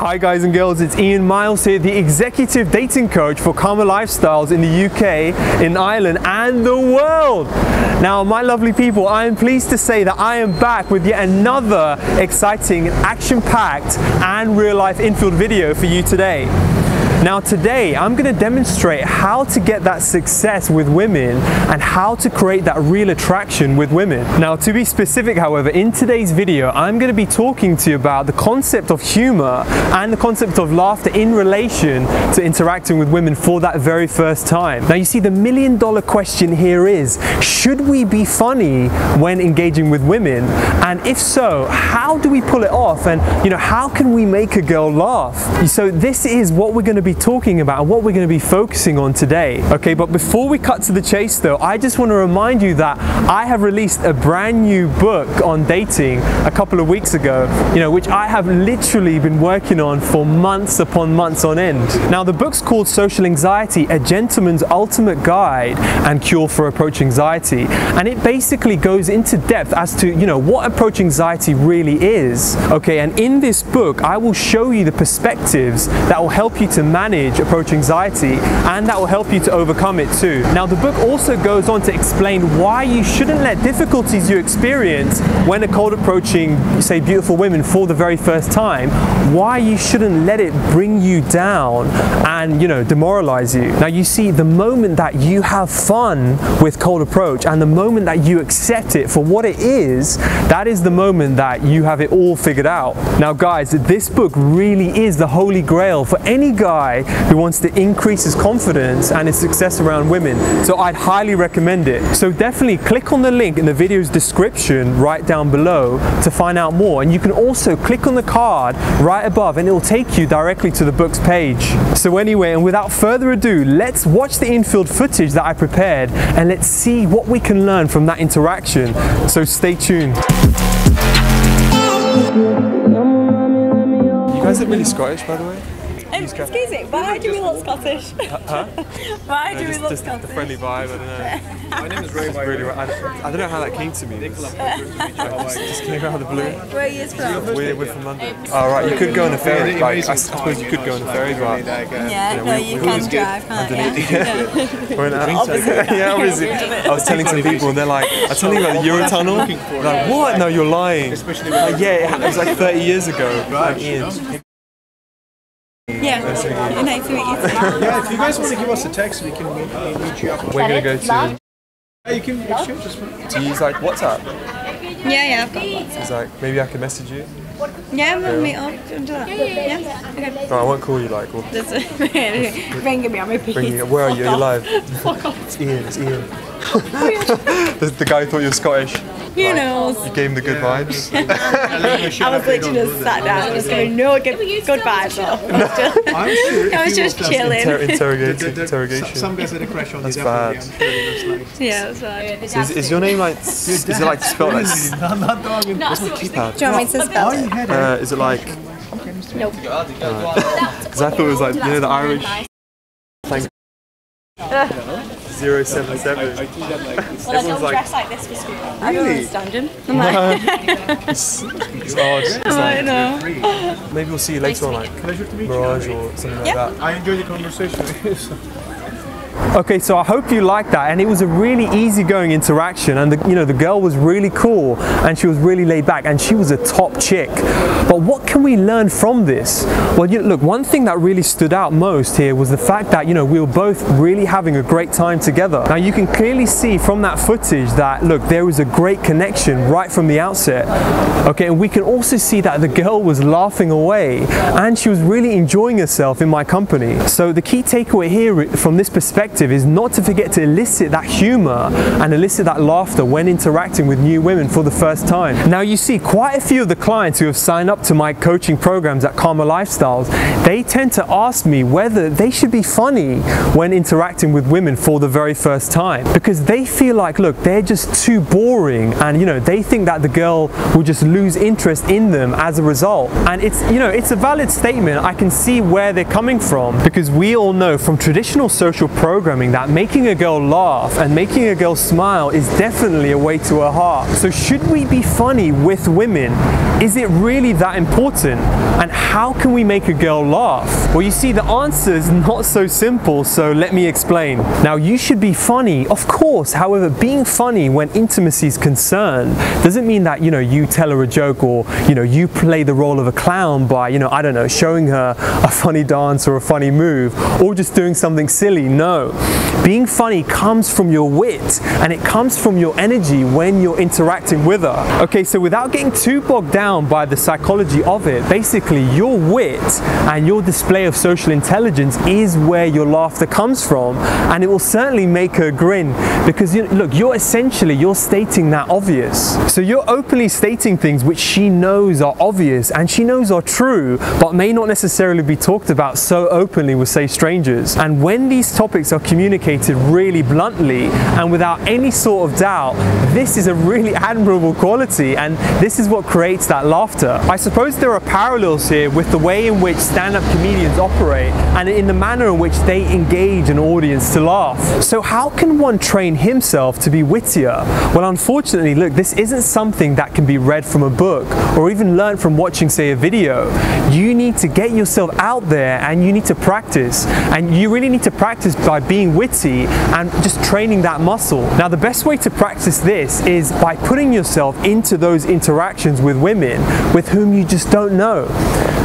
Hi guys and girls, it's Iain Myles here, the executive dating coach for Kama Lifestyles in the UK, in Ireland and the world. Now my lovely people, I am pleased to say that I am back with yet another exciting, action-packed and real-life infield video for you today. Now today I'm going to demonstrate how to get that success with women and how to create that real attraction with women. Now to be specific however, in today's video I'm going to be talking to you about the concept of humor and the concept of laughter in relation to interacting with women for that very first time. Now you see the million dollar question here is, should we be funny when engaging with women? And if so, how do we pull it off? And you know, how can we make a girl laugh? So this is what we're going to be be talking about and what we're going to be focusing on today. Okay, but before we cut to the chase though, I just want to remind you that I have released a brand new book on dating a couple of weeks ago, you know, which I have literally been working on for months upon months on end. Now the book's called Social Anxiety, A Gentleman's Ultimate Guide and Cure for Approach Anxiety. And it basically goes into depth as to, you know, what approach anxiety really is. Okay, and in this book, I will show you the perspectives that will help you to manage manage approach anxiety and that will help you to overcome it too. Now the book also goes on to explain why you shouldn't let difficulties you experience when a cold approaching say beautiful women for the very first time, why you shouldn't let it bring you down and you know demoralize you. Now you see the moment that you have fun with cold approach and the moment that you accept it for what it is, that is the moment that you have it all figured out. Now guys, this book really is the holy grail for any guy guy who wants to increase his confidence and his success around women. So I'd highly recommend it. So definitely click on the link in the video's description right down below to find out more. And you can also click on the card right above and it will take you directly to the book's page. So anyway, and without further ado, let's watch the infield footage that I prepared and let's see what we can learn from that interaction. So stay tuned. You guys look really Scottish, by the way. Um, excuse me, why do we look Scottish? Huh? why do no, we just, look just Scottish? the friendly vibe, I don't know. My name is Ray. really, I, I, don't know how that came to me. It just, just came out of the blue. Where are you from? We're, we're from London. Oh, right, you could go on a ferry. Like, I suppose you could go on a ferry, but... Yeah, no, you can drive, can't you? We're in yeah, obviously. I was telling some people, and they're like, I was telling you about the Eurotunnel. Like, what? No, you're lying. Like, yeah, it was like 30 years ago. I'm Iain. Yeah, nice to meet you. yeah, if you guys want to give us a text, we can meet, meet you up. We're gonna go to. Yeah, you can exchange this one. Do you use like WhatsApp? Yeah, yeah, I've got WhatsApp. It's like maybe I can message you. Yeah, we'll meet up. Do you want to do that? Yeah. Okay. No, I won't call you like. We'll That's it. Ringing me piece. bring you. Where are you? Are you live? Fuck off. It's Iain. It's Iain. the, the guy who thought you were Scottish. Who knows? You gave him the good vibes. I was literally just sat down, just going, no good, good vibes. though. I'm. I was just chilling. Inter- interrogation. The- the- interrogation. Some guys had a crush on That's you. bad. I'm sure it was like- Yeah, that's right. Is, is your name like? Is it like spelled like? not. What's my keypad? Do you want me to spell it? you had it. Uh, is it like? Nope. Because I thought it was like you know the Irish. Thank. Zero seven seven. Everyone's like, like this for school. I don't understand him. I'm like, it's, it's odd. It's I like, know. maybe we'll see you later on, like Pleasure to. Mirage or something like that. I enjoyed the conversation. Okay, so I hope you liked that, and it was a really easygoing interaction, and the, you know the girl was really cool, and she was really laid back, and she was a top chick. But what can we learn from this? Well, you, look, one thing that really stood out most here was the fact that you know we were both really having a great time together. Now you can clearly see from that footage that look there was a great connection right from the outset. Okay, and we can also see that the girl was laughing away, and she was really enjoying herself in my company. So the key takeaway here from this perspective is not to forget to elicit that humor and elicit that laughter when interacting with new women for the first time. Now you see quite a few of the clients who have signed up to my coaching programs at Kama Lifestyles, they tend to ask me whether they should be funny when interacting with women for the very first time because they feel like look they're just too boring and you know they think that the girl will just lose interest in them as a result and it's you know it's a valid statement I can see where they're coming from because we all know from traditional social programs programming that making a girl laugh and making a girl smile is definitely a way to her heart. So should we be funny with women? Is it really that important? And how can we make a girl laugh? Well, you see, the answer is not so simple, so let me explain. Now, you should be funny, of course. However, being funny when intimacy is concerned doesn't mean that, you know, you tell her a joke or, you know, you play the role of a clown by, you know, I don't know, showing her a funny dance or a funny move or just doing something silly. No. Being funny comes from your wit and it comes from your energy when you're interacting with her. Okay, so without getting too bogged down by the psychology of it, basically your wit and your display of social intelligence is where your laughter comes from and it will certainly make her grin because you, look, you're essentially, you're stating that obvious. So you're openly stating things which she knows are obvious and she knows are true but may not necessarily be talked about so openly with say strangers. And when these topics are communicated really bluntly and without any sort of doubt, this is a really admirable quality and this is what creates that laughter. I suppose there are parallels here with the way in which stand-up comedians operate and in the manner in which they engage an audience to laugh. So how can one train himself to be wittier? Well, unfortunately, look, this isn't something that can be read from a book or even learned from watching, say, a video. You need to get yourself out there and you need to practice. And you really need to practice by being witty and just training that muscle. Now, the best way to practice this is by putting yourself into those interactions with women with whom you just don't know.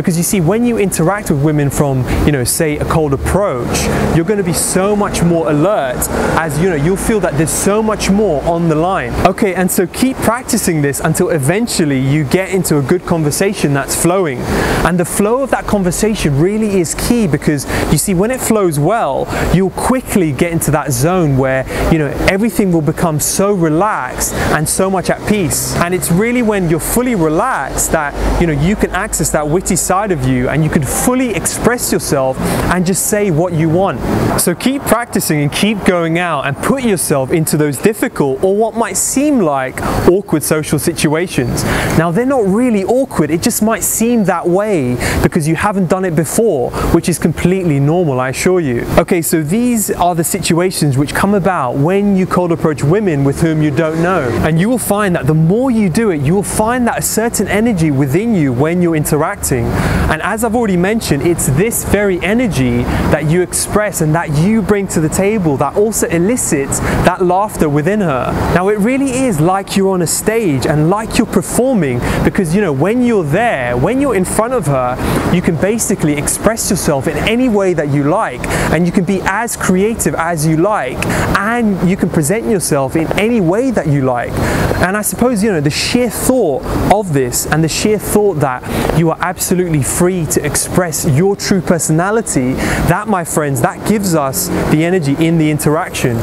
Because you see, when you interact with women from, you know, say a cold approach, you're going to be so much more alert as, you know, you'll feel that there's so much more on the line. Okay, and so keep practicing this until eventually you get into a good conversation that's flowing. And the flow of that conversation really is key because you see, when it flows well, you'll quickly get into that zone where, you know, everything will become so relaxed and so much at peace. And it's really when you're fully relaxed that, you know, you can access that witty side of you and you can fully express yourself and just say what you want. So keep practicing and keep going out and put yourself into those difficult or what might seem like awkward social situations. Now they're not really awkward, it just might seem that way because you haven't done it before, which is completely normal, I assure you. Okay, so these are the situations which come about when you cold approach women with whom you don't know. And you will find that the more you do it, you will find that a certain energy within you when you're interacting. And as I've already mentioned, it's this very energy that you express and that you bring to the table that also elicits that laughter within her. Now, it really is like you're on a stage and like you're performing because, you know, when you're there, when you're in front of her, you can basically express yourself in any way that you like and you can be as creative as you like and you can present yourself in any way that you like. And I suppose, you know, the sheer thought of this and the sheer thought that you are absolutely free to express your true personality, that, my friends, that gives us the energy in the interaction.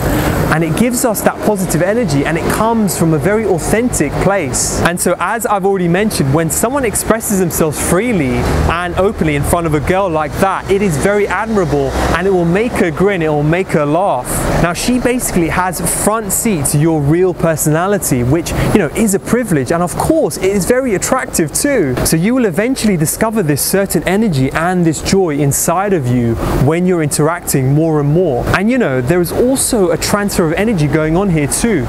And it gives us that positive energy and it comes from a very authentic place. And so, as I've already mentioned, when someone expresses themselves freely and openly in front of a girl like that, it is very admirable and it will make her grin, it will make her laugh. Now, she basically has front seat to your real personality, which, you know, is a privilege. And of course, it is very attractive too. So, you will eventually discover this certain energy and this joy inside of you when you're interacting more and more. And, you know, there is also a transfer of energy going on here too.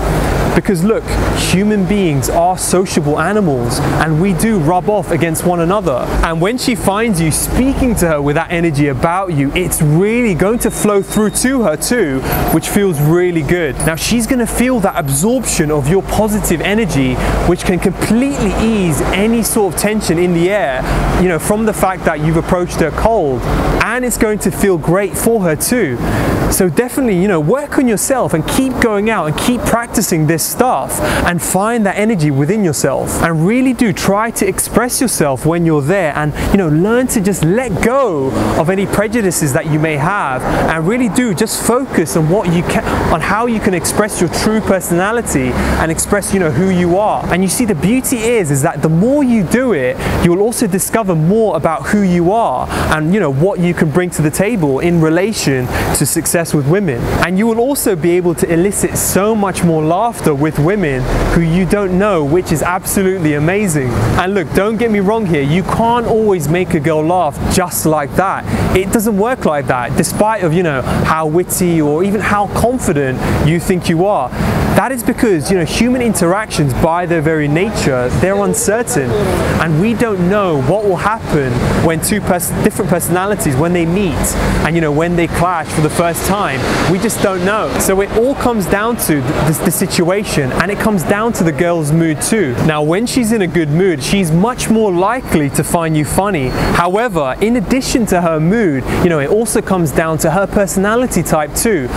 Because look, human beings are sociable animals and we do rub off against one another. And when she finds you speaking to her with that energy about you, it's really going to flow through to her too, which feels really good. Now she's going to feel that absorption of your positive energy, which can completely ease any sort of tension in the air, you know, from the fact that you've approached her cold. And it's going to feel great for her too. So definitely, you know, work on yourself and keep going out and keep practicing this stuff and find that energy within yourself. And really do try to express yourself when you're there and, you know, learn to just let go of any prejudices that you may have and really do just focus on what you can, on how you can express your true personality and express, you know, who you are. And you see, the beauty is, is that the more you do it, you will also discover more about who you are and, you know, what you can bring to the table in relation to success with women. And you will also be able to elicit so much more laughter with women who you don't know, which is absolutely amazing. And look, don't get me wrong here, you can't always make a girl laugh just like that. It doesn't work like that, despite of, you know, how witty or even how confident you think you are. That is because, you know, human interactions by their very nature, they're uncertain. And we don't know what will happen when two pers different personalities, when they meet and, you know, when they clash for the first time. We just don't know. So it all comes down to the, the situation and it comes down to the girl's mood too. Now, when she's in a good mood, she's much more likely to find you funny. However, in addition to her mood, you know, it also comes down to her personality type too.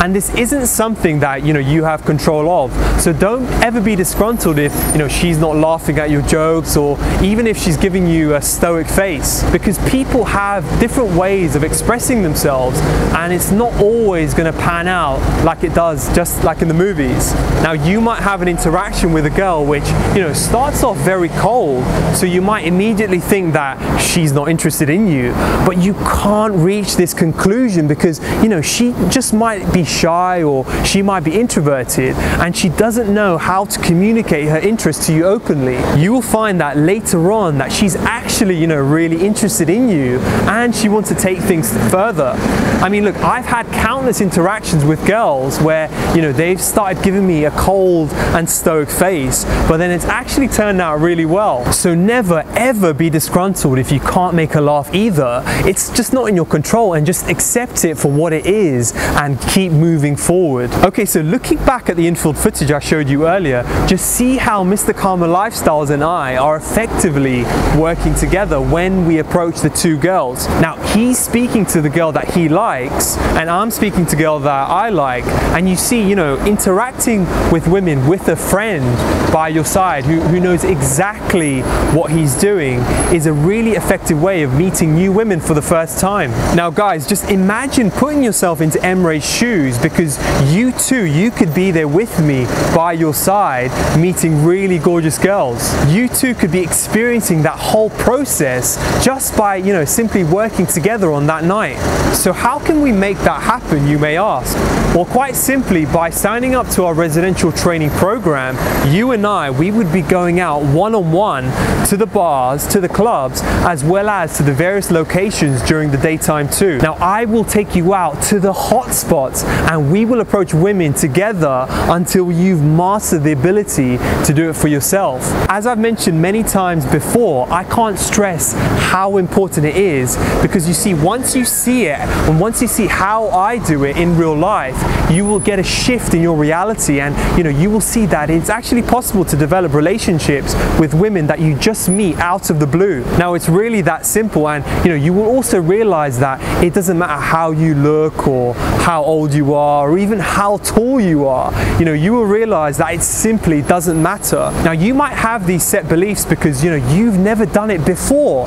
And this isn't something that, you know, you have control of. So don't ever be disgruntled if, you know, she's not laughing at your jokes or even if she's giving you a stoic face because people have different ways of expressing themselves and it's not always going to pan out like it does just like in the movies. Now you might have an interaction with a girl which, you know, starts off very cold so you might immediately think that she's not interested in you but you can't reach this conclusion because, you know, she just might be shy or she might be introverted and she doesn't know how to communicate her interest to you openly. You will find that later on that she's actually, you know, really interested in you and she wants to take things further. I mean, look, I've had countless interactions with girls where, you know, they've started giving me a cold and stoic face, but then it's actually turned out really well. So never ever be disgruntled if you can't make her laugh either. It's just not in your control and just accept it for what it is and keep moving forward. Okay, so looking back at the infield footage I showed you earlier, just see how Mr. Kama Lifestyles and I are effectively working together when we approach the two girls. Now, he's speaking to the girl that he likes, and I'm speaking to the girl that I like, and you see, you know, interacting with women with a friend by your side who, who knows exactly what he's doing is a really effective way of meeting new women for the first time. Now, guys, just imagine putting yourself into Emre's shoes because you too, you could be there with me by your side meeting really gorgeous girls. You too could be experiencing that whole process just by, you know, simply working together on that night. So how can we make that happen, you may ask? Well, quite simply by signing up to our residential training program, you and I, we would be going out one-on-one -on -one to the bars, to the clubs, as well as to the various locations during the daytime too. Now, I will take you out to the hot spots and we will approach women together until you've mastered the ability to do it for yourself. As I've mentioned many times before, I can't stress how important it is because you see, once you see it and once you see how I do it in real life, you will get a shift in your reality and you know you will see that it's actually possible to develop relationships with women that you just meet out of the blue. Now it's really that simple and you know you will also realize that it doesn't matter how you look or how old you are or even how tall you are. You know you will realize that it simply doesn't matter. Now you might have these set beliefs because you know you've never done it before.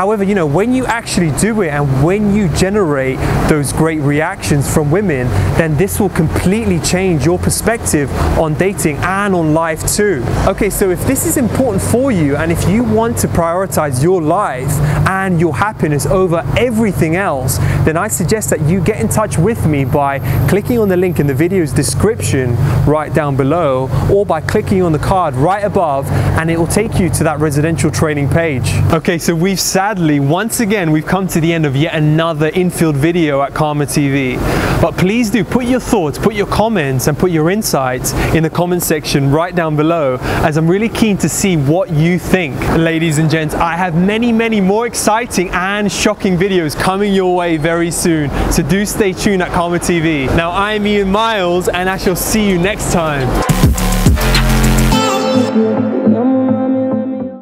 However, you know when you actually do it and when you generate those great reactions from women, then this will completely change your perspective on dating and on life too. Okay, so if this is important for you and if you want to prioritize your life and your happiness over everything else, then I suggest that you get in touch with me by clicking on the link in the video's description right down below or by clicking on the card right above and it will take you to that residential training page. Okay, so we've sadly, once again, we've come to the end of yet another infield video at Kama TV. But please do put your thoughts, put your comments and put your insights in the comment section right down below as I'm really keen to see what you think. Ladies and gents, I have many, many more exciting and shocking videos coming your way very soon. So do stay tuned at Kama TV. Now I'm Iain Myles and I shall see you next time.